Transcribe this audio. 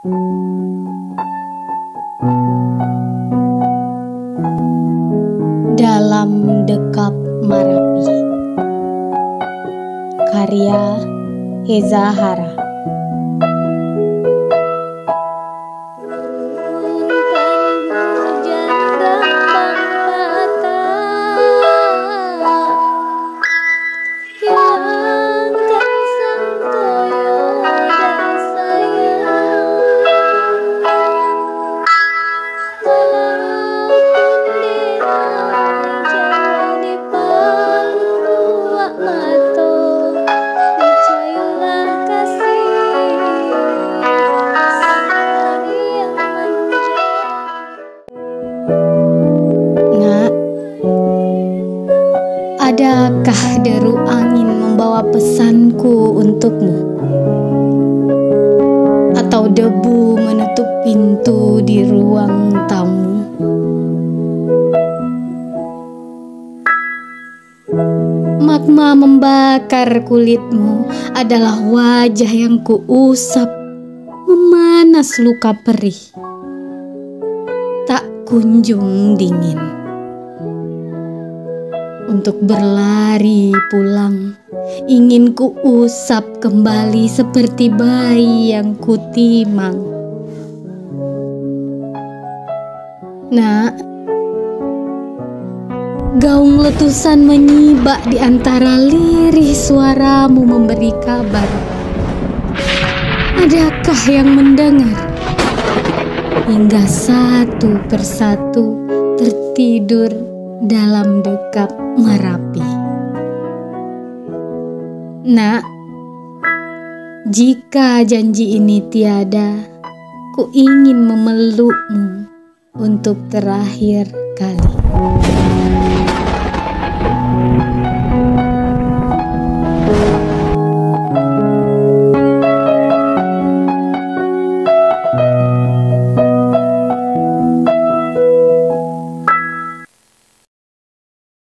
Dalam Dekap Marapi. Karya Heza Hara Adakah deru angin membawa pesanku untukmu? Atau debu menutup pintu di ruang tamu? Magma membakar kulitmu adalah wajah yang kuusap memanas luka perih. Kunjung dingin untuk berlari pulang. Ingin ku usap kembali seperti bayi yang kutimang. Nak, gaung letusan menyibak di antara lirih suaramu memberi kabar. Adakah yang mendengar? Hingga satu persatu tertidur dalam dekap Merapi. Nak, jika janji ini tiada, ku ingin memelukmu untuk terakhir kali.